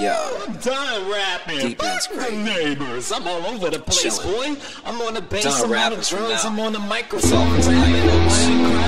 Yo. I'm done rapping. Deep Fuck the neighbors. I'm all over the place, Chilling. boy. I'm on the bass, Done I'm on the drums. I'm on the It's all microphone. for tonight, folks.